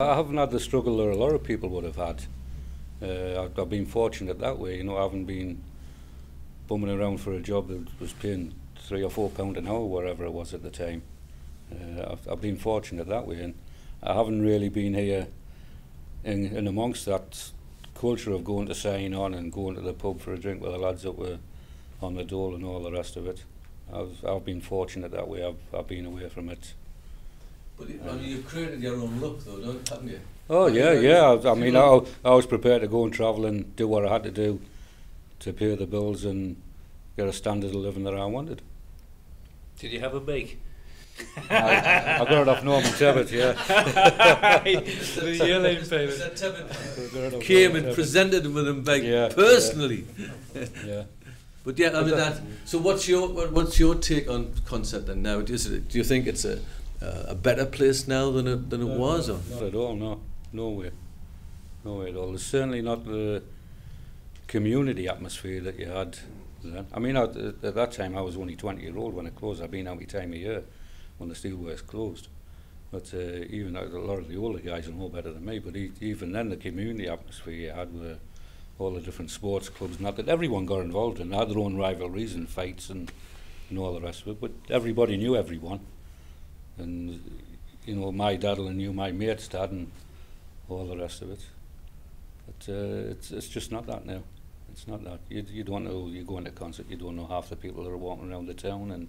I haven't had the struggle that a lot of people would have had. Uh, I've, I've been fortunate that way, you know, I haven't been bumming around for a job that was paying three or four pound an hour, whatever it was at the time. Uh, I've, I've been fortunate that way, and I haven't really been here in, in amongst that culture of going to sign on and going to the pub for a drink with the lads that were on the dole and all the rest of it. I've, I've been fortunate that way. I've, I've been away from it. But it, I mean, you've created your own look, though, don't, haven't you? Oh yeah, yeah. I, I mean, I, I was prepared to go and travel and do what I had to do to pay the bills and get a standard of living that I wanted. Did you have a bake? I, I got it off Norman Tebbit, yeah. the yelling favourite. I got came and Tebbit. presented with him back Yeah, personally. Yeah. But yeah, I mean that. So what's your what's your take on Consett then now? Is it, do you think it's a uh, a better place now than it than it No, was? no, Or? Not at all, no. No way. No way at all. It's certainly not the community atmosphere that you had then. I mean, at, at that time I was only 20 year old when it closed. I'd been out my time a year when the steelworks closed. But uh, even though a lot of the older guys will know better than me, but e- even then the community atmosphere you had with all the different sports clubs, not that everyone got involved in, had their own rivalries and fights and, and all the rest of it, but everybody knew everyone. And, you know, my dad will knew my mate's dad and all the rest of it. But uh, it's, it's just not that now. It's not that. You, you don't know, you go into Consett, you don't know half the people that are walking around the town and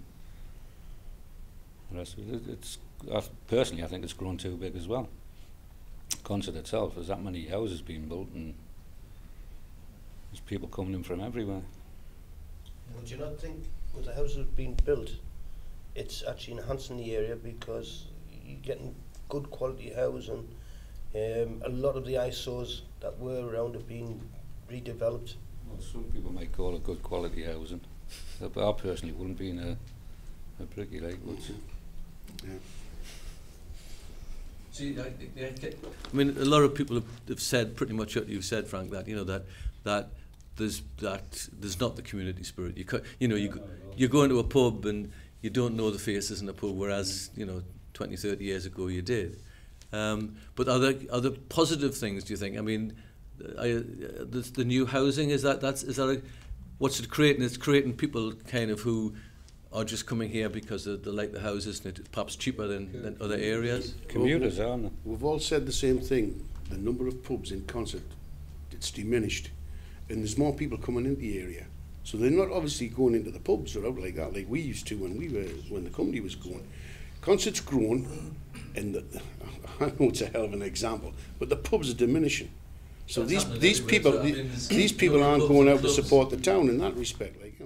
the rest of it it's, I, personally, I think it's grown too big as well. Consett itself, there's that many houses being built and there's people coming in from everywhere. Would you not think with the houses being built, it's actually enhancing the area because you're getting good quality housing. Um, a lot of the ISOs that were around are being redeveloped. Well, some people might call it good quality housing, but I personally wouldn't be in a, a bricky like would. See, I, I, I mean, a lot of people have, have said pretty much what you've said, Frank. That you know that that there's that there's not the community spirit. You co- you know you go, you go into a pub and you don't know the faces in the pub, whereas you know 20, 30 years ago you did. Um, but are there are there positive things? Do you think? I mean, I, uh, the, the new housing is that that's is that a, what's it creating? It's creating people kind of who are just coming here because they, they like the houses and it's perhaps cheaper than, than other areas. Commuters, aren't they? We've all said the same thing. The number of pubs in Consett, it's diminished. And there's more people coming into the area. So they're not obviously going into the pubs or out like that, like we used to when we were, when the company was going. Consett's grown, and the, I know it's a hell of an example, but the pubs are diminishing. So That's these these people So, I the- these people aren't going out to support the town in that respect, like you know.